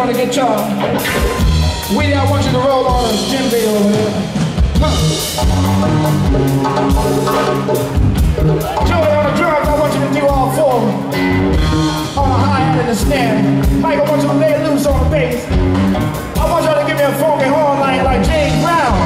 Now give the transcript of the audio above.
on the guitar. Weedy, I want you to roll on us, Jim B over here. Joey on the drums, I want you to do all four. On the high end and the snare. Mike, I want you to lay loose on the bass. I want y'all to give me a funky horn line like James Brown.